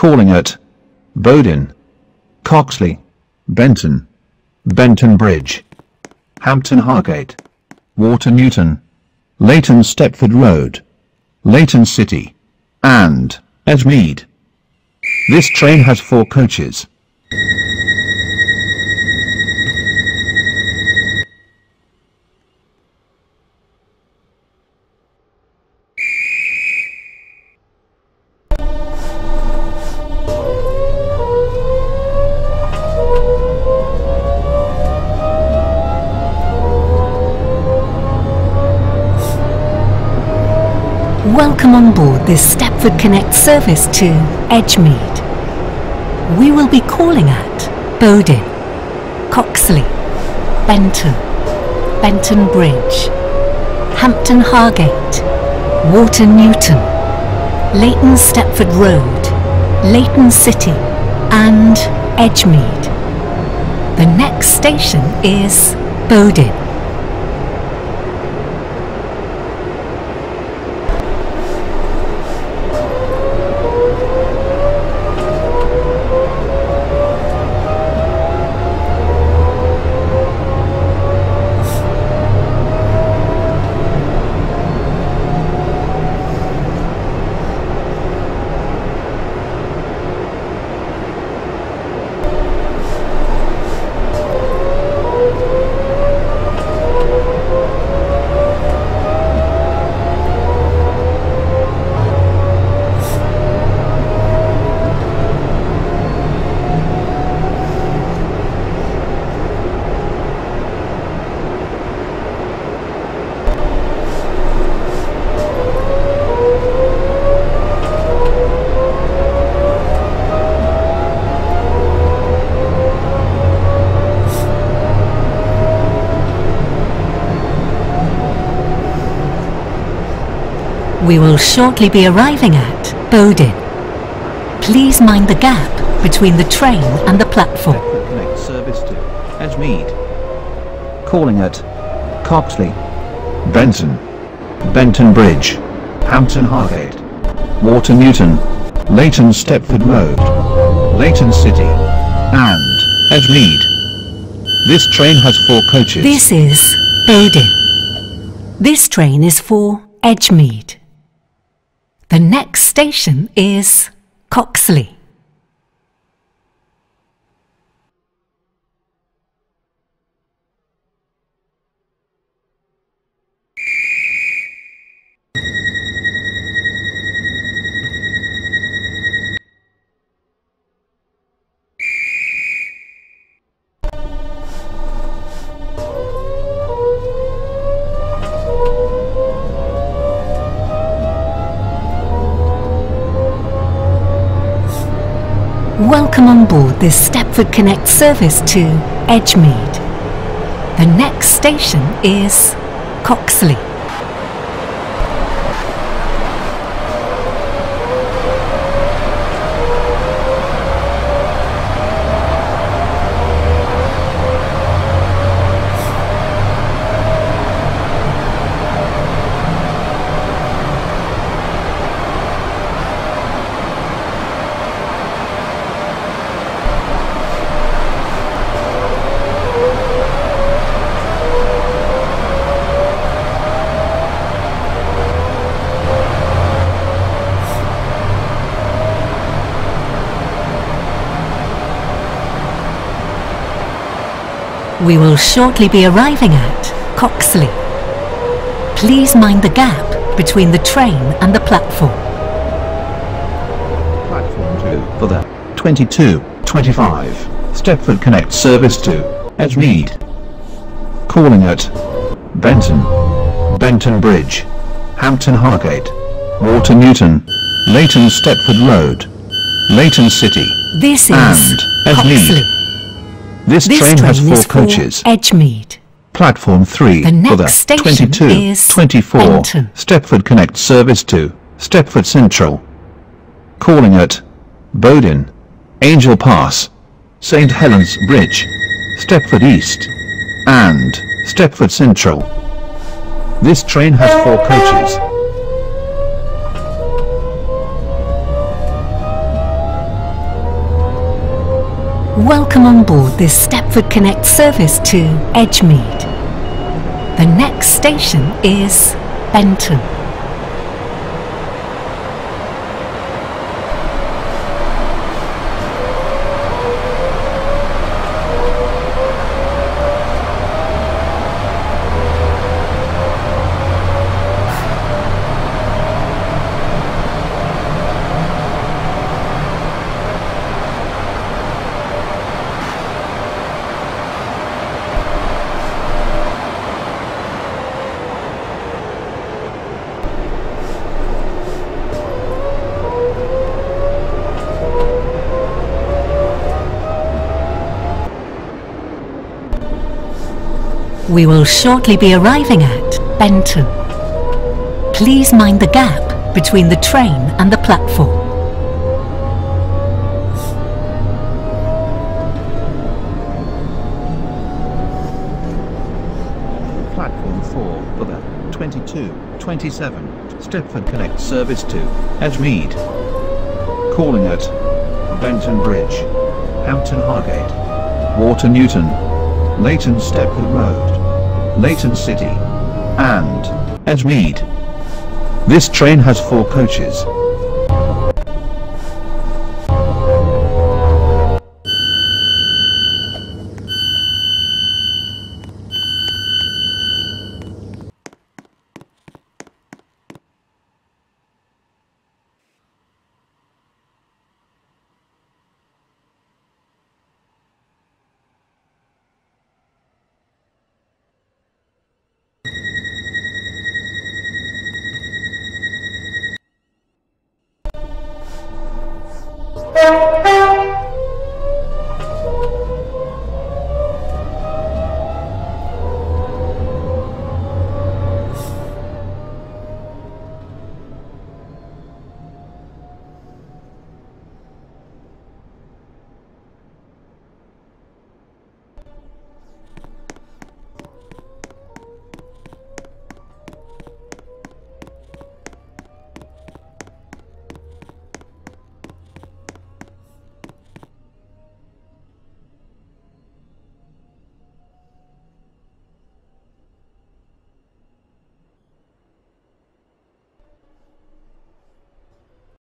Calling at Bowden, Coxly, Benton, Benton Bridge, Hampton Hargate, Water Newton, Leighton Stepford Road, Leighton City, and Edgemead. This train has four coaches. Welcome on board this Stepford Connect service to Edgemead. We will be calling at Bowden, Coxly, Benton, Benton Bridge, Hampton Hargate, Water Newton, Leighton Stepford Road, Leighton City and Edgemead. The next station is Bowden. We will shortly be arriving at Bowden. Please mind the gap between the train and the platform. Connect service to Edgemead. Calling at Coxly, Benton, Benton Bridge, Hampton Hargate, Water Newton, Leighton Stepford Road, Leighton City, and Edgemead. This train has four coaches. This is Bowden. This train is for Edgemead. The next station is Coxly. Welcome on board this Stepford Connect service to Edgemead. The next station is Coxly. We will shortly be arriving at Coxly. Please mind the gap between the train and the platform. Platform 2 for the 2225 Stepford Connect service to Edgemead. Calling at Benton, Benton Bridge, Hampton Hargate, Water Newton, Leighton Stepford Road, Leighton City, This is and Edgemead. This, This train, has four coaches. Edgemead. Platform 3 The for the next station 22 is 24 Benton. Stepford Connect service to Stepford Central. Calling at Bowden, Angel Pass, St Helens Bridge, Stepford East, and Stepford Central. This train has four coaches. Welcome on board this Stepford Connect service to Edgemead. The next station is Benton. We will shortly be arriving at Benton. Please mind the gap between the train and the platform. Platform 4 for the 22, 27, Stepford Connect service to Edgemead. Calling at Benton Bridge, Hampton Hargate, Water Newton, Leighton Stepford Road, Leighton City, and Edgemead. This train has four coaches,